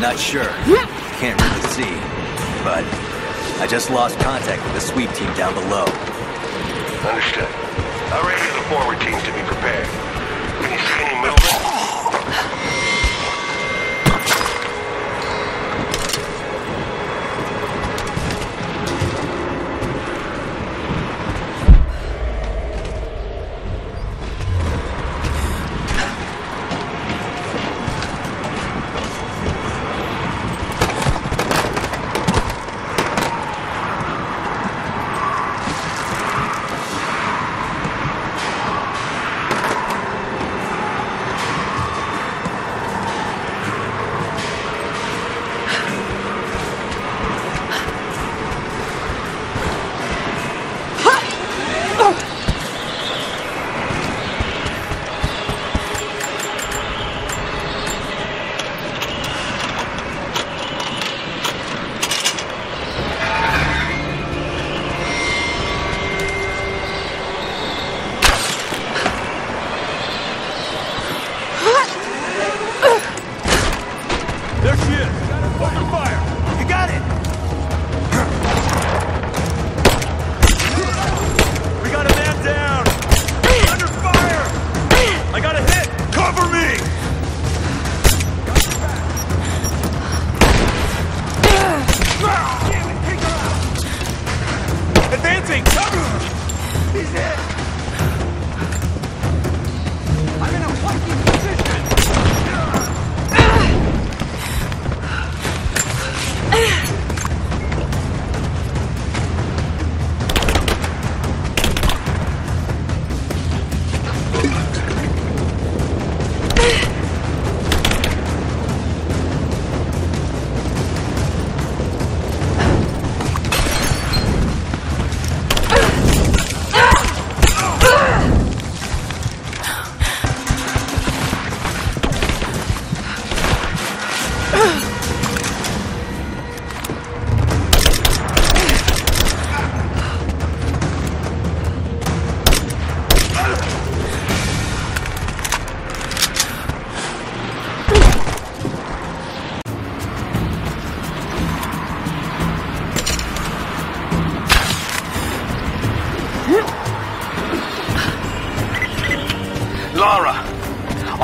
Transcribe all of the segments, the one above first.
Not sure. Can't really see. But I just lost contact with the sweep team down below. Understood. I'll radio the forward teams to be prepared. I got a hit! Cover me!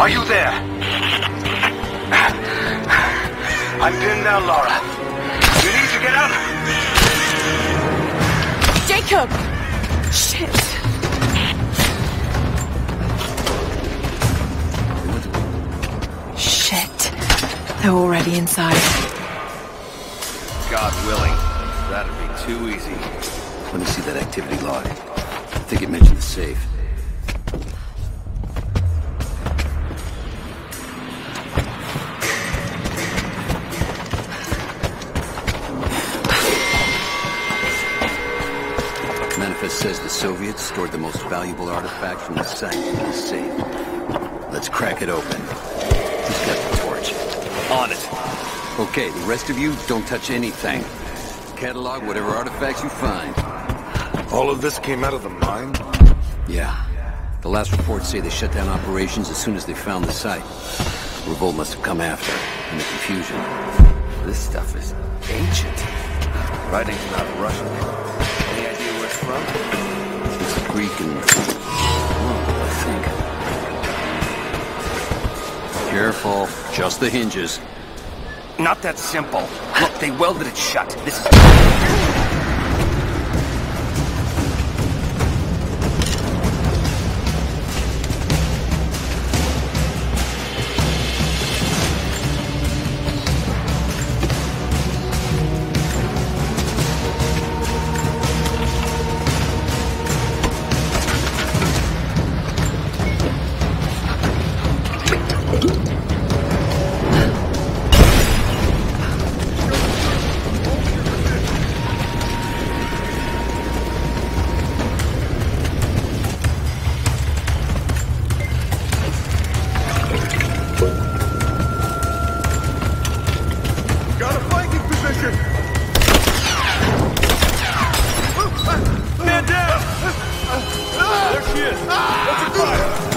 Are you there? I'm pinned down, Lara. You need to get up. Jacob! Shit. Shit. They're already inside. God willing. That'd be too easy. Let me see that activity log. I think it mentioned the safe. The stored the most valuable artifact from the site in the safe. Let's crack it open. He's got the torch? On it. Okay, the rest of you, don't touch anything. Catalog whatever artifacts you find. All of this came out of the mine? Yeah. The last reports say they shut down operations as soon as they found the site. The Revolt must have come after, in the confusion. This stuff is ancient. Writing's not Russian. Any idea where it's from? And... Oh, I think. Careful. Just the hinges. Not that simple. Look, they welded it shut. This is... She is. Ah! Let's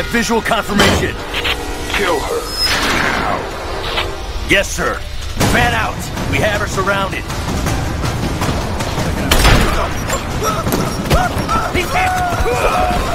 visual confirmation. Kill her. Now. Yes, sir. Fan out. We have her surrounded. I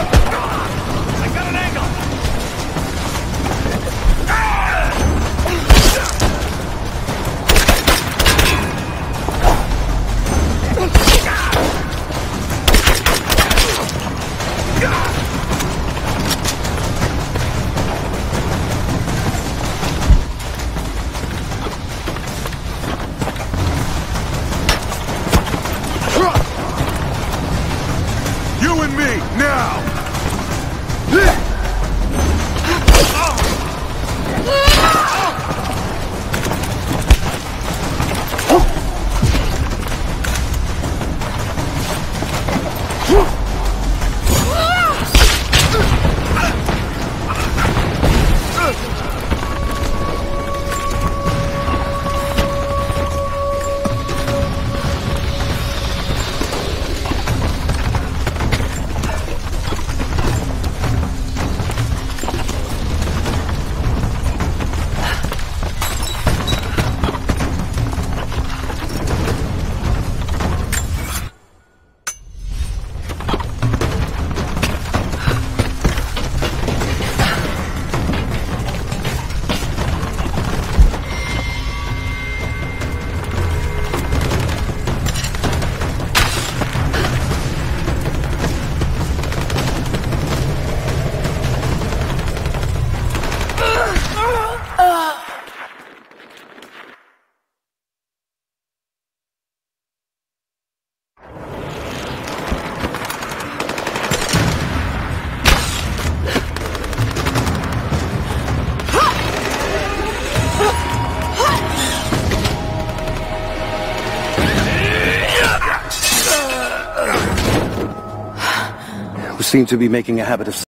seem to be making a habit of